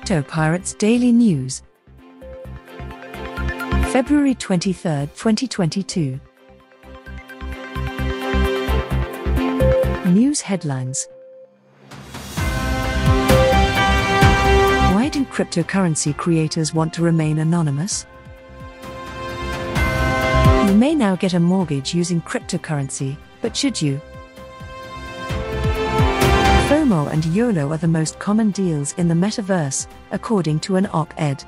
Crypto Pirates Daily News. February 23, 2022. News headlines Why do cryptocurrency creators want to remain anonymous? You may now get a mortgage using cryptocurrency, but should you? FOMO and YOLO are the most common deals in the metaverse, according to an op ed.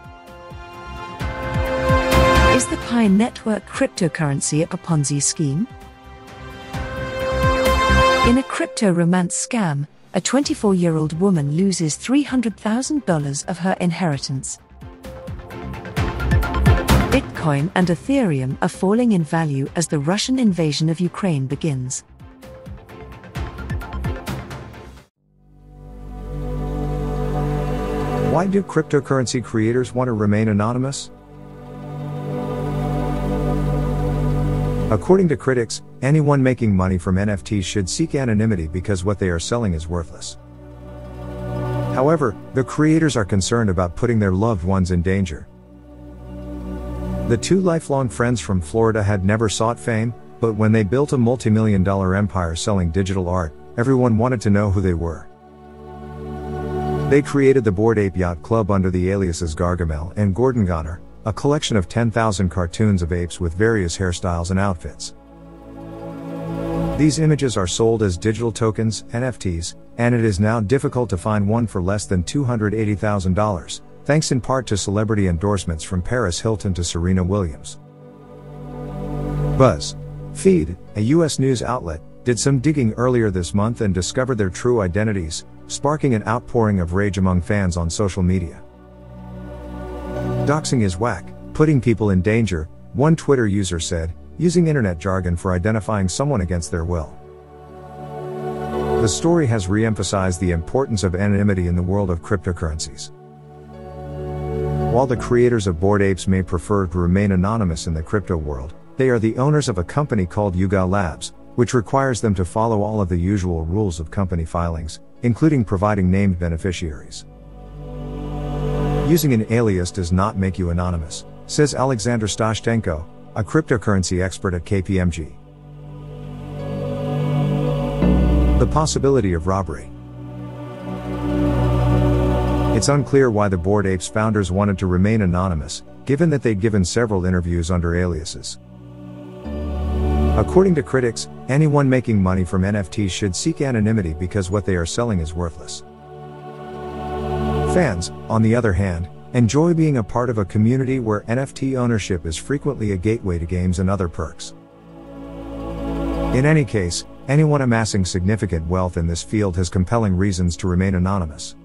Is the Pi Network cryptocurrency a Ponzi scheme? In a crypto romance scam, a 24 year old woman loses $300,000 of her inheritance. Bitcoin and Ethereum are falling in value as the Russian invasion of Ukraine begins. Why do cryptocurrency creators want to remain anonymous? According to critics, anyone making money from NFTs should seek anonymity because what they are selling is worthless. However, the creators are concerned about putting their loved ones in danger. The two lifelong friends from Florida had never sought fame, but when they built a multimillion dollar empire selling digital art, everyone wanted to know who they were. They created the Bored Ape Yacht Club under the aliases Gargamel and Gordon Goner, a collection of 10,000 cartoons of apes with various hairstyles and outfits. These images are sold as digital tokens, NFTs, and it is now difficult to find one for less than $280,000, thanks in part to celebrity endorsements from Paris Hilton to Serena Williams. Buzz Feed, a US news outlet, did some digging earlier this month and discovered their true identities, sparking an outpouring of rage among fans on social media. Doxing is whack, putting people in danger, one Twitter user said, using internet jargon for identifying someone against their will. The story has re emphasized the importance of anonymity in the world of cryptocurrencies. While the creators of Bored Apes may prefer to remain anonymous in the crypto world, they are the owners of a company called Yuga Labs, which requires them to follow all of the usual rules of company filings, including providing named beneficiaries. Using an alias does not make you anonymous, says Alexander Stashtenko, a cryptocurrency expert at KPMG. The possibility of robbery. It's unclear why the Bored Apes founders wanted to remain anonymous, given that they'd given several interviews under aliases. According to critics, anyone making money from NFTs should seek anonymity because what they are selling is worthless. Fans, on the other hand, enjoy being a part of a community where NFT ownership is frequently a gateway to games and other perks. In any case, anyone amassing significant wealth in this field has compelling reasons to remain anonymous.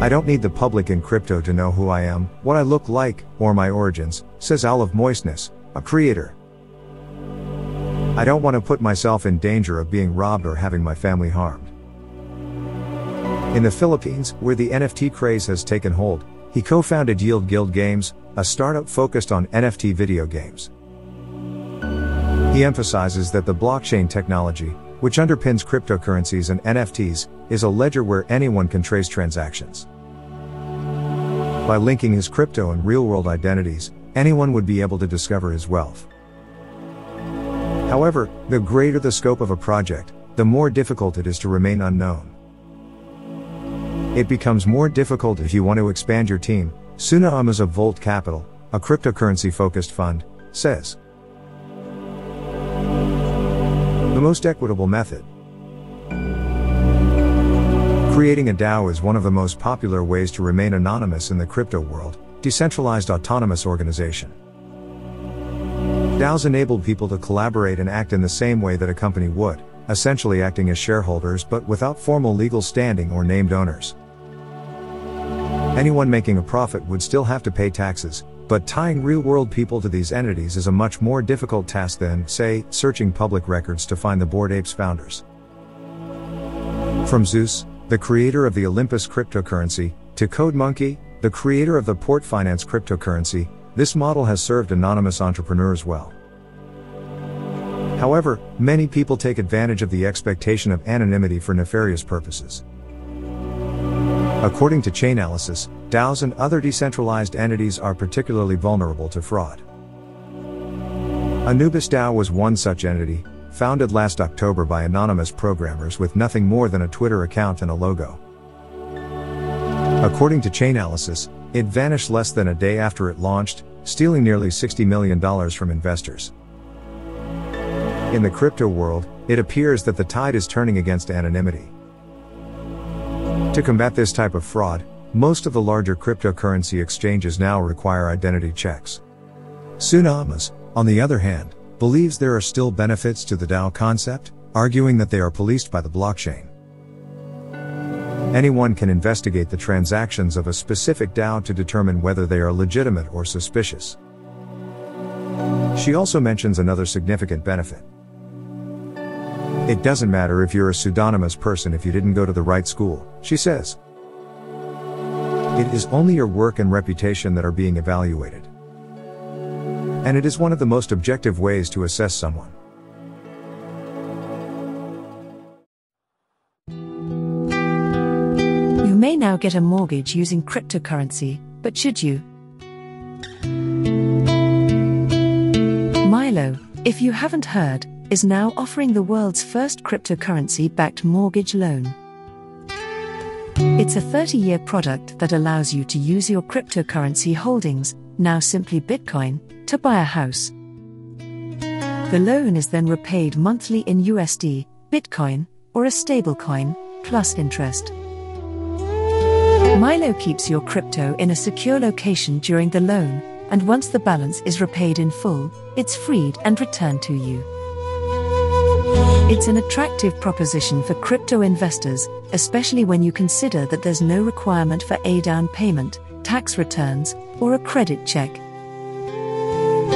I don't need the public in crypto to know who I am, what I look like, or my origins, says Owl of Moistness, a creator. I don't want to put myself in danger of being robbed or having my family harmed. In the Philippines, where the NFT craze has taken hold, he co founded Yield Guild Games, a startup focused on NFT video games. He emphasizes that the blockchain technology, which underpins cryptocurrencies and NFTs, is a ledger where anyone can trace transactions. By linking his crypto and real world identities, anyone would be able to discover his wealth. However, the greater the scope of a project, the more difficult it is to remain unknown. It becomes more difficult if you want to expand your team, Soona Amhaz of Volt Capital, a cryptocurrency focused fund, says. The most equitable method. Creating a DAO is one of the most popular ways to remain anonymous in the crypto world, decentralized autonomous organization. DAOs enabled people to collaborate and act in the same way that a company would, essentially acting as shareholders but without formal legal standing or named owners. Anyone making a profit would still have to pay taxes, but tying real world people to these entities is a much more difficult task than, say, searching public records to find the Bored Apes founders. From Zeus, the creator of the Olympus cryptocurrency, to CodeMonkey, the creator of the Port Finance cryptocurrency, this model has served anonymous entrepreneurs well. However, many people take advantage of the expectation of anonymity for nefarious purposes. According to Chainalysis, DAOs and other decentralized entities are particularly vulnerable to fraud. Anubis DAO was one such entity, founded last October by anonymous programmers with nothing more than a Twitter account and a logo. According to Chainalysis, it vanished less than a day after it launched, stealing nearly $60 million from investors. In the crypto world, it appears that the tide is turning against anonymity. To combat this type of fraud, most of the larger cryptocurrency exchanges now require identity checks. Sunamas, on the other hand, believes there are still benefits to the DAO concept, arguing that they are policed by the blockchain. Anyone can investigate the transactions of a specific DAO to determine whether they are legitimate or suspicious. She also mentions another significant benefit. It doesn't matter if you're a pseudonymous person if you didn't go to the right school, she says. It is only your work and reputation that are being evaluated. And it is one of the most objective ways to assess someone. Get a mortgage using cryptocurrency, but should you? Milo, if you haven't heard, is now offering the world's first cryptocurrency backed mortgage loan. It's a 30 year product that allows you to use your cryptocurrency holdings, now simply Bitcoin, to buy a house. The loan is then repaid monthly in USD, Bitcoin, or a stablecoin, plus interest. Milo keeps your crypto in a secure location during the loan, and once the balance is repaid in full, it's freed and returned to you. It's an attractive proposition for crypto investors, especially when you consider that there's no requirement for a down payment, tax returns, or a credit check.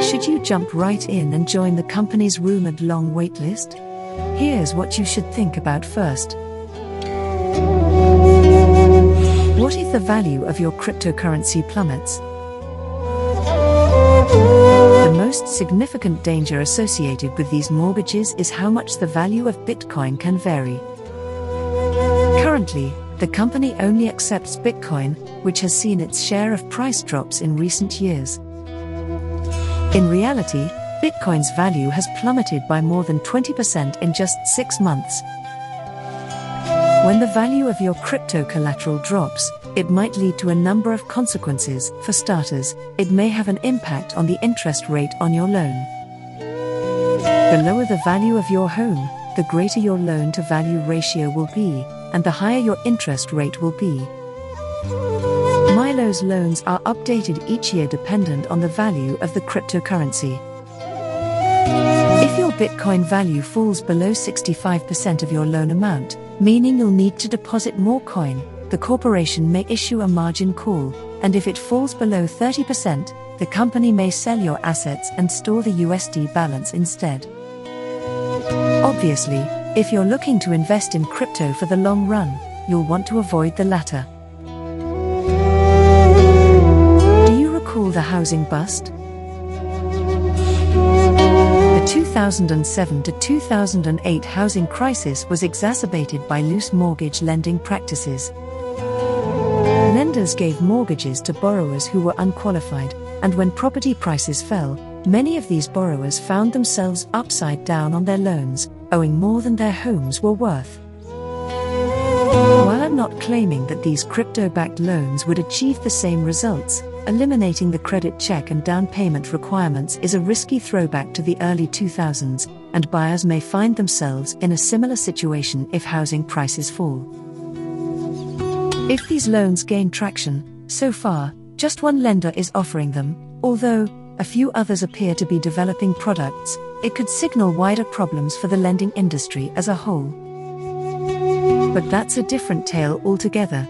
Should you jump right in and join the company's rumored long waitlist? Here's what you should think about first. What if the value of your cryptocurrency plummets? The most significant danger associated with these mortgages is how much the value of Bitcoin can vary. Currently, the company only accepts Bitcoin, which has seen its share of price drops in recent years. In reality, Bitcoin's value has plummeted by more than 20% in just six months. When the value of your crypto collateral drops, it might lead to a number of consequences. For starters, it may have an impact on the interest rate on your loan. The lower the value of your home, the greater your loan to value ratio will be, and the higher your interest rate will be. Milo's loans are updated each year dependent on the value of the cryptocurrency. If your Bitcoin value falls below 65% of your loan amount, meaning you'll need to deposit more coin, the corporation may issue a margin call, and if it falls below 30%, the company may sell your assets and store the USD balance instead. Obviously, if you're looking to invest in crypto for the long run, you'll want to avoid the latter. Do you recall the housing bust? The 2007 to 2008 housing crisis was exacerbated by loose mortgage lending practices. Lenders gave mortgages to borrowers who were unqualified, and when property prices fell, many of these borrowers found themselves upside down on their loans, owing more than their homes were worth. While I'm not claiming that these crypto backed loans would achieve the same results, eliminating the credit check and down payment requirements is a risky throwback to the early 2000s, and buyers may find themselves in a similar situation if housing prices fall. If these loans gain traction, so far, just one lender is offering them, although, a few others appear to be developing products, it could signal wider problems for the lending industry as a whole. But that's a different tale altogether.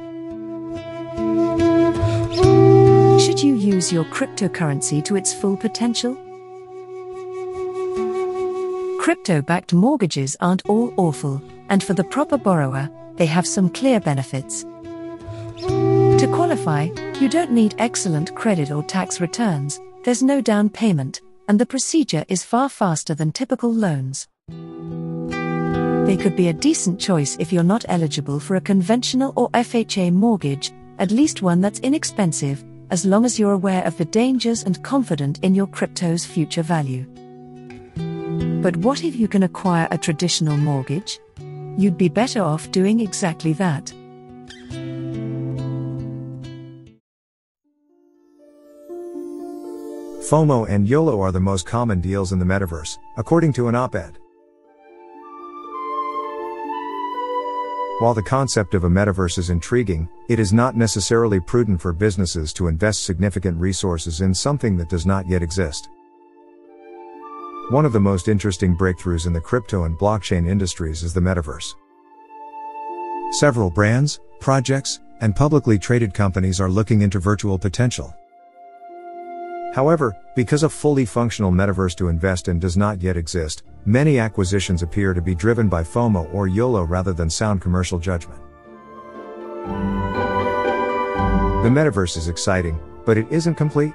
Should you use your cryptocurrency to its full potential? Crypto backed mortgages aren't all awful, and for the proper borrower, they have some clear benefits. To qualify, you don't need excellent credit or tax returns, there's no down payment, and the procedure is far faster than typical loans. They could be a decent choice if you're not eligible for a conventional or FHA mortgage, at least one that's inexpensive, as long as you're aware of the dangers and confident in your crypto's future value. But what if you can acquire a traditional mortgage? You'd be better off doing exactly that. FOMO and YOLO are the most common deals in the metaverse, according to an op ed. While the concept of a metaverse is intriguing, it is not necessarily prudent for businesses to invest significant resources in something that does not yet exist. One of the most interesting breakthroughs in the crypto and blockchain industries is the metaverse. Several brands, projects, and publicly traded companies are looking into virtual potential. However, because a fully functional metaverse to invest in does not yet exist, many acquisitions appear to be driven by FOMO or YOLO rather than sound commercial judgment. The metaverse is exciting, but it isn't complete.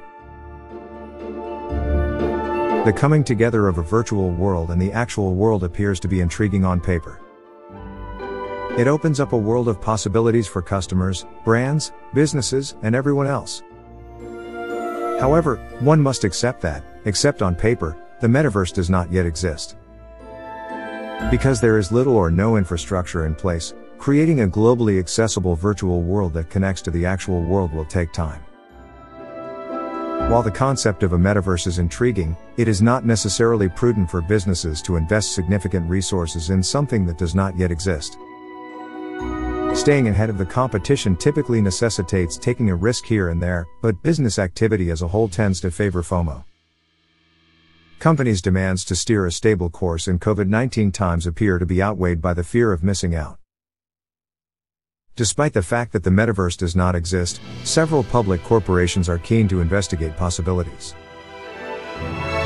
The coming together of a virtual world and the actual world appears to be intriguing on paper. It opens up a world of possibilities for customers, brands, businesses, and everyone else. However, one must accept that, except on paper, the metaverse does not yet exist. Because there is little or no infrastructure in place, creating a globally accessible virtual world that connects to the actual world will take time. While the concept of a metaverse is intriguing, it is not necessarily prudent for businesses to invest significant resources in something that does not yet exist. Staying ahead of the competition typically necessitates taking a risk here and there, but business activity as a whole tends to favor FOMO. Companies' demands to steer a stable course in COVID 19 times appear to be outweighed by the fear of missing out. Despite the fact that the metaverse does not exist, several public corporations are keen to investigate possibilities.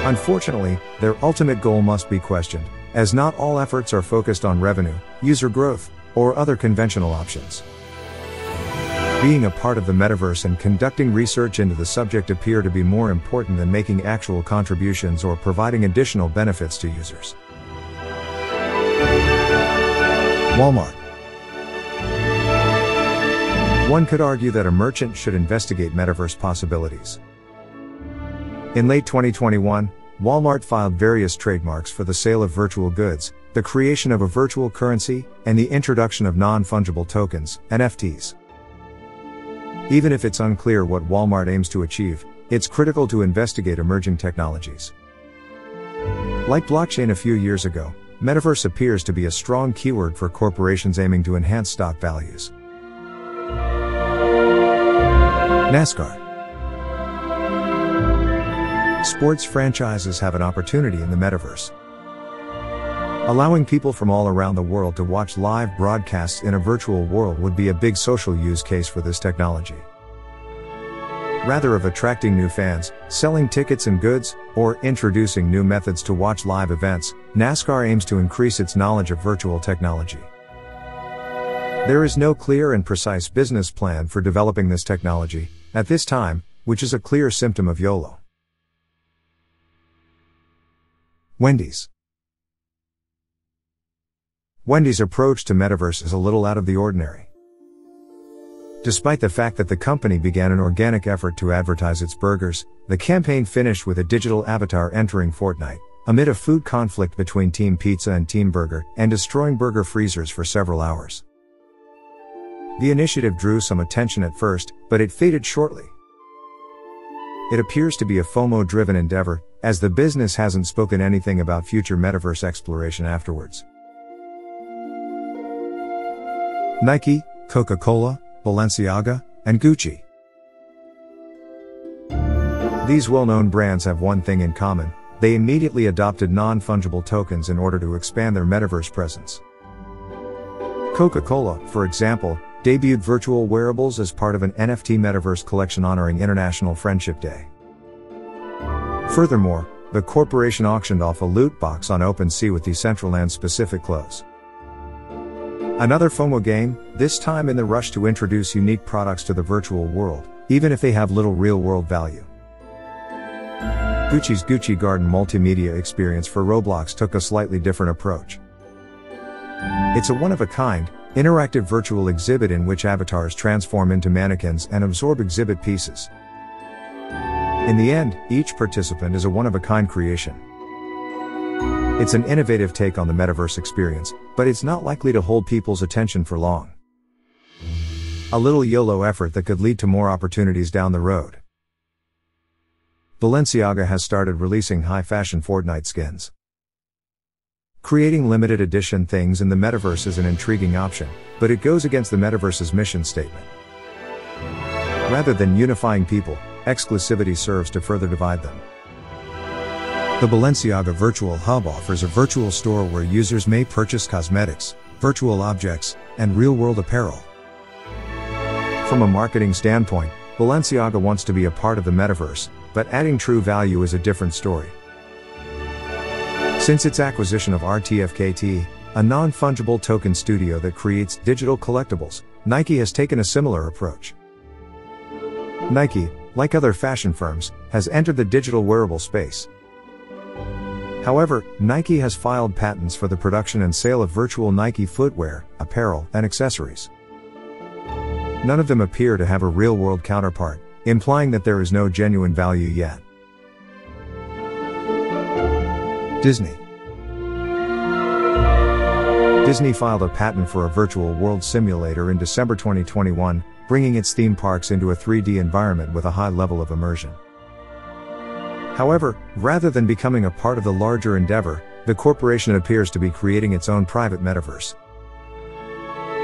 Unfortunately, their ultimate goal must be questioned, as not all efforts are focused on revenue, user growth, or other conventional options. Being a part of the metaverse and conducting research into the subject appear to be more important than making actual contributions or providing additional benefits to users. Walmart One could argue that a merchant should investigate metaverse possibilities. In late 2021, Walmart filed various trademarks for the sale of virtual goods, the creation of a virtual currency, and the introduction of non-fungible tokens, NFTs. Even if it's unclear what Walmart aims to achieve, it's critical to investigate emerging technologies. Like blockchain a few years ago, metaverse appears to be a strong keyword for corporations aiming to enhance stock values. NASCAR Sports franchises have an opportunity in the metaverse. Allowing people from all around the world to watch live broadcasts in a virtual world would be a big social use case for this technology. Rather of attracting new fans, selling tickets and goods, or introducing new methods to watch live events, NASCAR aims to increase its knowledge of virtual technology. There is no clear and precise business plan for developing this technology, at this time, which is a clear symptom of YOLO. Wendy's Wendy's approach to metaverse is a little out of the ordinary. Despite the fact that the company began an organic effort to advertise its burgers, the campaign finished with a digital avatar entering Fortnite, amid a food conflict between Team Pizza and Team Burger, and destroying burger freezers for several hours. The initiative drew some attention at first, but it faded shortly. It appears to be a FOMO driven endeavor, as the business hasn't spoken anything about future metaverse exploration afterwards. Nike, Coca Cola, Balenciaga, and Gucci. These well known brands have one thing in common they immediately adopted non fungible tokens in order to expand their metaverse presence. Coca Cola, for example, debuted virtual wearables as part of an NFT metaverse collection honoring International Friendship Day. Furthermore, the corporation auctioned off a loot box on OpenSea with Decentraland specific clothes. Another FOMO game, this time in the rush to introduce unique products to the virtual world, even if they have little real world value. Gucci's Gucci Garden multimedia experience for Roblox took a slightly different approach. It's a one of a kind, interactive virtual exhibit in which avatars transform into mannequins and absorb exhibit pieces. In the end, each participant is a one of a kind creation. It's an innovative take on the metaverse experience, but it's not likely to hold people's attention for long. A little YOLO effort that could lead to more opportunities down the road. Balenciaga has started releasing high fashion Fortnite skins. Creating limited edition things in the metaverse is an intriguing option, but it goes against the metaverse's mission statement. Rather than unifying people, exclusivity serves to further divide them. The Balenciaga Virtual Hub offers a virtual store where users may purchase cosmetics, virtual objects, and real world apparel. From a marketing standpoint, Balenciaga wants to be a part of the metaverse, but adding true value is a different story. Since its acquisition of RTFKT, a non fungible token studio that creates digital collectibles, Nike has taken a similar approach. Nike, like other fashion firms, has entered the digital wearable space. However, Nike has filed patents for the production and sale of virtual Nike footwear, apparel, and accessories. None of them appear to have a real world counterpart, implying that there is no genuine value yet. Disney Disney filed a patent for a virtual world simulator in December 2021, bringing its theme parks into a 3D environment with a high level of immersion. However, rather than becoming a part of the larger endeavor, the corporation appears to be creating its own private metaverse.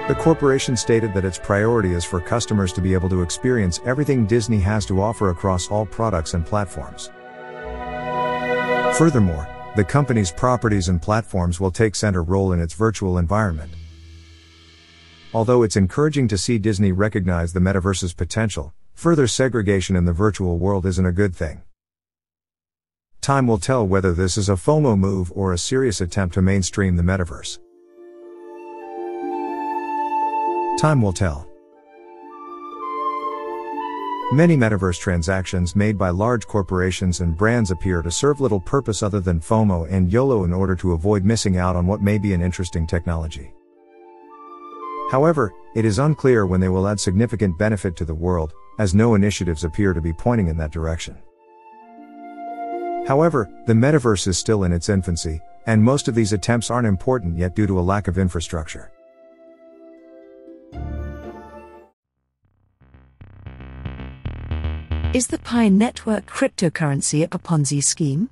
The corporation stated that its priority is for customers to be able to experience everything Disney has to offer across all products and platforms. Furthermore, the company's properties and platforms will take center role in its virtual environment. Although it's encouraging to see Disney recognize the metaverse's potential, further segregation in the virtual world isn't a good thing. Time will tell whether this is a FOMO move or a serious attempt to mainstream the metaverse. Time will tell. Many metaverse transactions made by large corporations and brands appear to serve little purpose other than FOMO and YOLO in order to avoid missing out on what may be an interesting technology. However, it is unclear when they will add significant benefit to the world, as no initiatives appear to be pointing in that direction. However, the metaverse is still in its infancy, and most of these attempts aren't important yet due to a lack of infrastructure. Is the Pi network cryptocurrency a Ponzi scheme?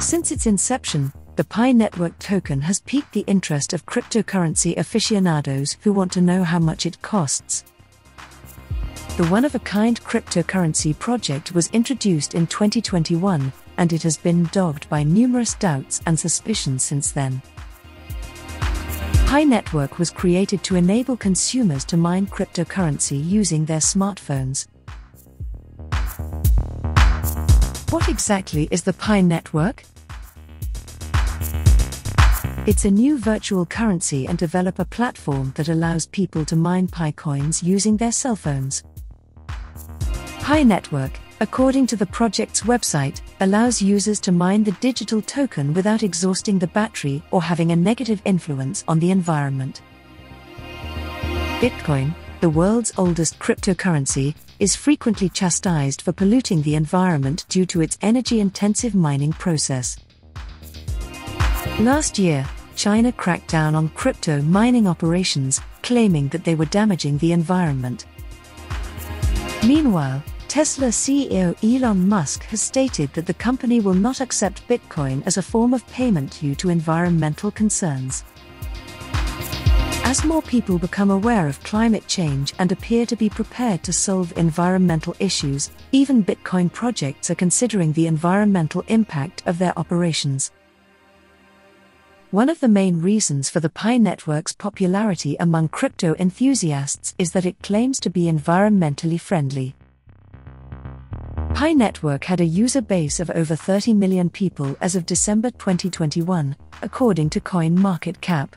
Since its inception, the Pi network token has piqued the interest of cryptocurrency aficionados who want to know how much it costs. The one of a kind cryptocurrency project was introduced in 2021, and it has been dogged by numerous doubts and suspicions since then. Pi Network was created to enable consumers to mine cryptocurrency using their smartphones. What exactly is the Pi Network? It's a new virtual currency and developer platform that allows people to mine Pi coins using their cell phones. Pi Network, according to the project's website, allows users to mine the digital token without exhausting the battery or having a negative influence on the environment. Bitcoin, the world's oldest cryptocurrency, is frequently chastised for polluting the environment due to its energy intensive mining process. Last year, China cracked down on crypto mining operations, claiming that they were damaging the environment. Meanwhile, Tesla CEO Elon Musk has stated that the company will not accept Bitcoin as a form of payment due to environmental concerns. As more people become aware of climate change and appear to be prepared to solve environmental issues, even Bitcoin projects are considering the environmental impact of their operations. One of the main reasons for the Pi network's popularity among crypto enthusiasts is that it claims to be environmentally friendly. Pi Network had a user base of over 30 million people as of December 2021, according to CoinMarketCap.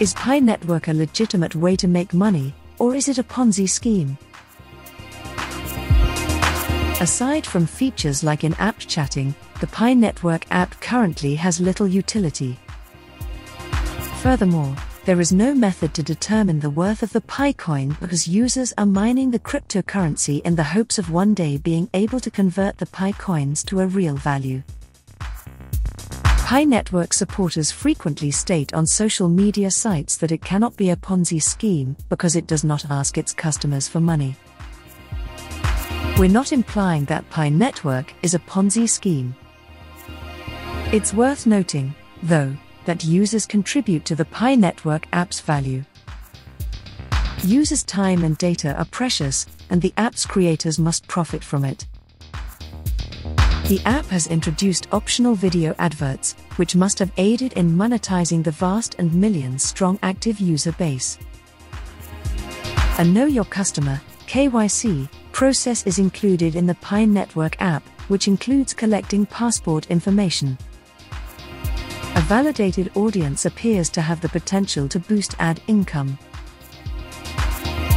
Is Pi Network a legitimate way to make money, or is it a Ponzi scheme? Aside from features like in app chatting, the Pi Network app currently has little utility. Furthermore, there is no method to determine the worth of the Pi coin because users are mining the cryptocurrency in the hopes of one day being able to convert the Pi coins to a real value. Pi Network supporters frequently state on social media sites that it cannot be a Ponzi scheme because it does not ask its customers for money. We're not implying that Pi Network is a Ponzi scheme. It's worth noting, though, that users contribute to the Pi Network app's value. Users' time and data are precious, and the app's creators must profit from it. The app has introduced optional video adverts, which must have aided in monetizing the vast and millions strong active user base. A Know Your Customer KYC process is included in the Pi Network app, which includes collecting passport information. Validated audience appears to have the potential to boost ad income.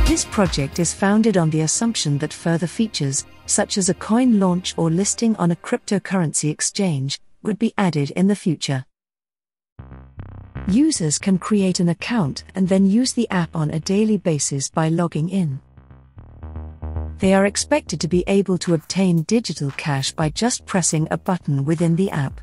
This project is founded on the assumption that further features, such as a coin launch or listing on a cryptocurrency exchange, would be added in the future. Users can create an account and then use the app on a daily basis by logging in. They are expected to be able to obtain digital cash by just pressing a button within the app.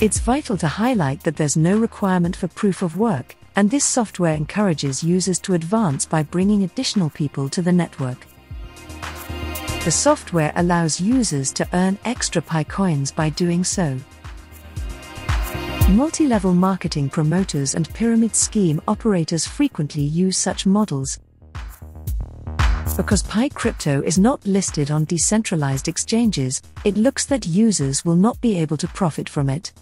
It's vital to highlight that there's no requirement for proof of work, and this software encourages users to advance by bringing additional people to the network. The software allows users to earn extra Pi coins by doing so. Multi level marketing promoters and pyramid scheme operators frequently use such models. Because Pi Crypto is not listed on decentralized exchanges, it looks that users will not be able to profit from it.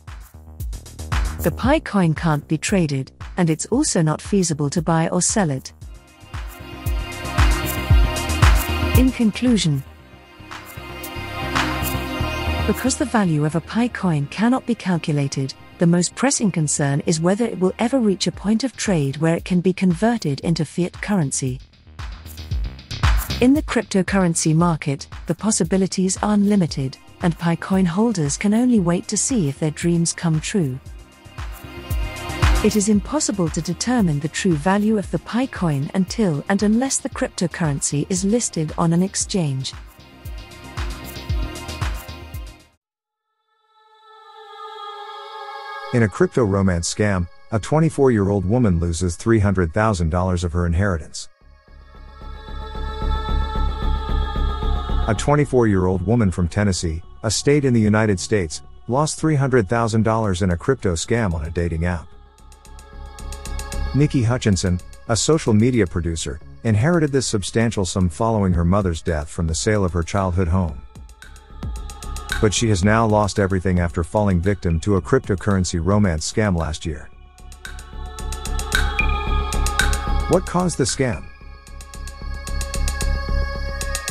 The Pi coin can't be traded, and it's also not feasible to buy or sell it. In conclusion, because the value of a Pi coin cannot be calculated, the most pressing concern is whether it will ever reach a point of trade where it can be converted into fiat currency. In the cryptocurrency market, the possibilities are unlimited, and Pi coin holders can only wait to see if their dreams come true. It is impossible to determine the true value of the Pi coin until and unless the cryptocurrency is listed on an exchange. In a crypto romance scam, a 24 year old woman loses $300,000 of her inheritance. A 24 year old woman from Tennessee, a state in the United States, lost $300,000 in a crypto scam on a dating app. Nikki Hutchinson, a social media producer, inherited this substantial sum following her mother's death from the sale of her childhood home. But she has now lost everything after falling victim to a cryptocurrency romance scam last year. What caused the scam?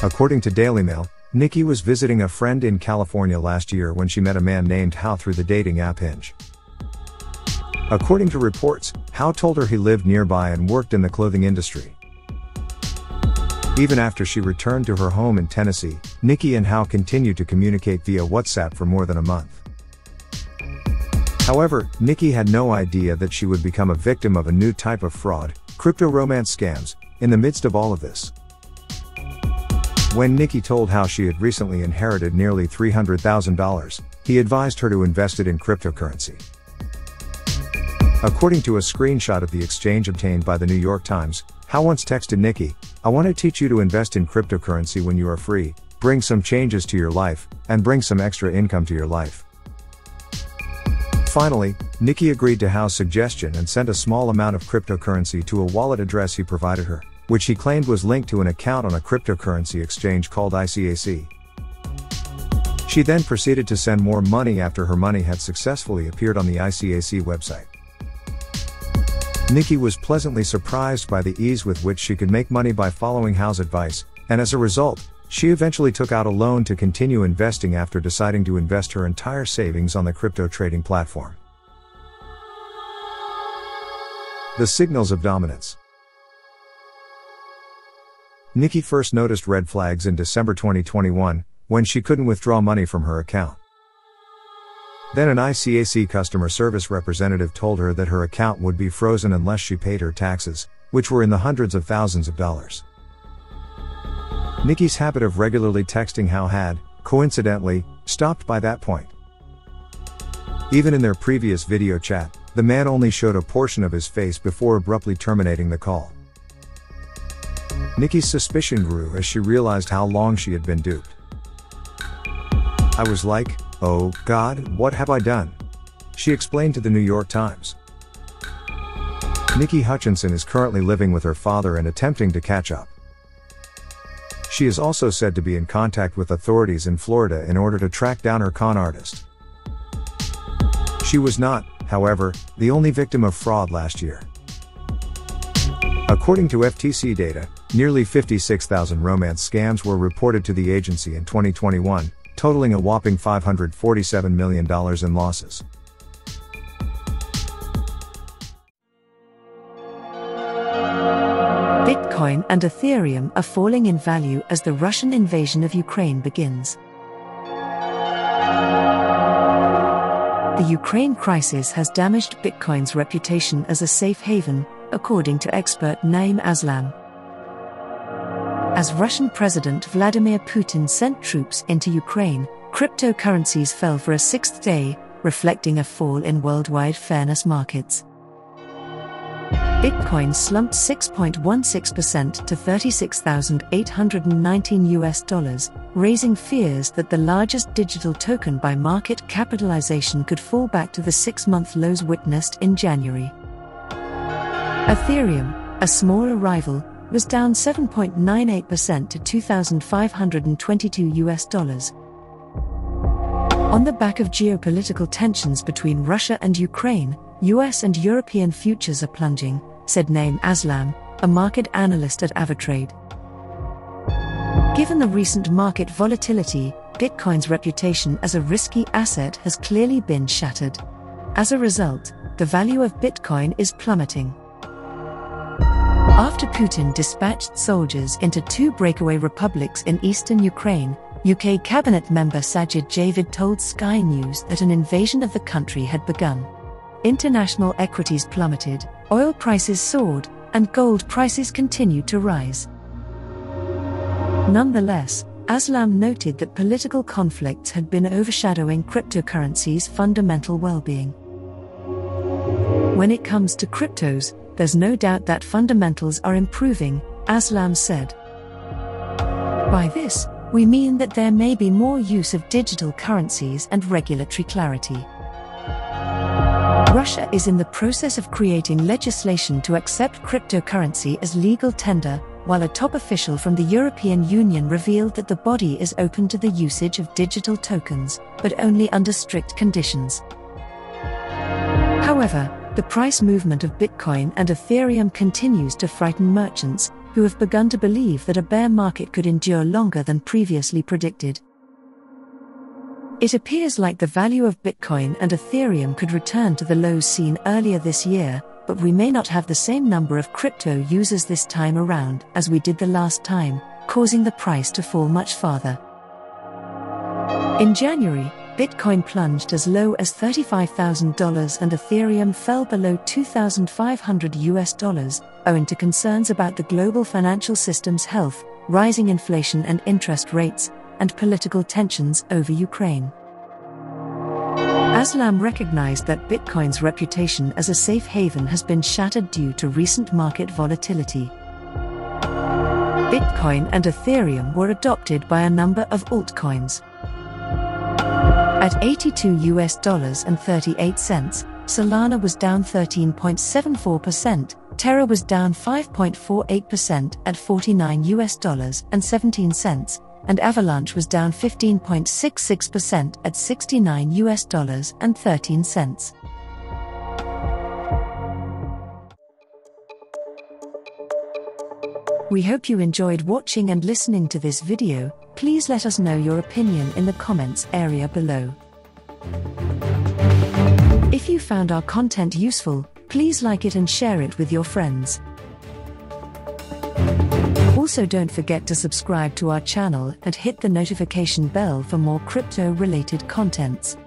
According to Daily Mail, Nikki was visiting a friend in California last year when she met a man named Hao through the dating app Hinge. According to reports, Hao told her he lived nearby and worked in the clothing industry. Even after she returned to her home in Tennessee, Nikki and Hao continued to communicate via WhatsApp for more than a month. However, Nikki had no idea that she would become a victim of a new type of fraud, crypto romance scams, in the midst of all of this. When Nikki told how she had recently inherited nearly $300,000, he advised her to invest it in cryptocurrency. According to a screenshot of the exchange obtained by the New York Times, Hao once texted Nikki, I want to teach you to invest in cryptocurrency when you are free, bring some changes to your life, and bring some extra income to your life. Finally, Nikki agreed to Hao's suggestion and sent a small amount of cryptocurrency to a wallet address he provided her, which he claimed was linked to an account on a cryptocurrency exchange called ICAC. She then proceeded to send more money after her money had successfully appeared on the ICAC website. Nikki was pleasantly surprised by the ease with which she could make money by following Hao's advice, and as a result, she eventually took out a loan to continue investing after deciding to invest her entire savings on the crypto trading platform. The signals of dominance. Nikki first noticed red flags in December 2021, when she couldn't withdraw money from her account. Then an ICAC customer service representative told her that her account would be frozen unless she paid her taxes, which were in the hundreds of thousands of dollars. Nikki's habit of regularly texting Hao had, coincidentally, stopped by that point. Even in their previous video chat, the man only showed a portion of his face before abruptly terminating the call. Nikki's suspicion grew as she realized how long she had been duped. I was like, oh, God, what have I done? She explained to the New York Times. Nikki Hutchinson is currently living with her father and attempting to catch up. She is also said to be in contact with authorities in Florida in order to track down her con artist. She was not, however, the only victim of fraud last year. According to FTC data, nearly 56,000 romance scams were reported to the agency in 2021, totaling a whopping $547 million in losses. Bitcoin and Ethereum are falling in value as the Russian invasion of Ukraine begins. The Ukraine crisis has damaged Bitcoin's reputation as a safe haven, according to expert Naeem Aslam. As Russian President Vladimir Putin sent troops into Ukraine, cryptocurrencies fell for a sixth day, reflecting a fall in worldwide fairness markets. Bitcoin slumped 6.16% to 36,819 US dollars, raising fears that the largest digital token by market capitalization could fall back to the six month lows witnessed in January. Ethereum, a smaller rival, was down 7.98% to 2,522 US dollars. On the back of geopolitical tensions between Russia and Ukraine, US and European futures are plunging, said Naeem Aslam, a market analyst at Avatrade. Given the recent market volatility, Bitcoin's reputation as a risky asset has clearly been shattered. As a result, the value of Bitcoin is plummeting. After Putin dispatched soldiers into two breakaway republics in eastern Ukraine, UK cabinet member Sajid Javid told Sky News that an invasion of the country had begun. International equities plummeted, oil prices soared, and gold prices continued to rise. Nonetheless, Aslam noted that political conflicts had been overshadowing cryptocurrencies' fundamental well being. When it comes to cryptos, there's no doubt that fundamentals are improving, Aslam said. By this, we mean that there may be more use of digital currencies and regulatory clarity. Russia is in the process of creating legislation to accept cryptocurrency as legal tender, while a top official from the European Union revealed that the body is open to the usage of digital tokens, but only under strict conditions. However, the price movement of Bitcoin and Ethereum continues to frighten merchants, who have begun to believe that a bear market could endure longer than previously predicted. It appears like the value of Bitcoin and Ethereum could return to the lows seen earlier this year, but we may not have the same number of crypto users this time around as we did the last time, causing the price to fall much farther. In January, Bitcoin plunged as low as $35,000 and Ethereum fell below 2,500 US dollars, owing to concerns about the global financial system's health, rising inflation and interest rates, and political tensions over Ukraine. Aslam recognized that Bitcoin's reputation as a safe haven has been shattered due to recent market volatility. Bitcoin and Ethereum were adopted by a number of altcoins. At 82 US dollars and 38 cents, Solana was down 13.74%, Terra was down 5.48% at 49 US dollars and 17 cents, and Avalanche was down 15.66% at 69 US dollars and 13 cents. We hope you enjoyed watching and listening to this video. Please let us know your opinion in the comments area below. If you found our content useful, please like it and share it with your friends. Also, don't forget to subscribe to our channel and hit the notification bell for more crypto related contents.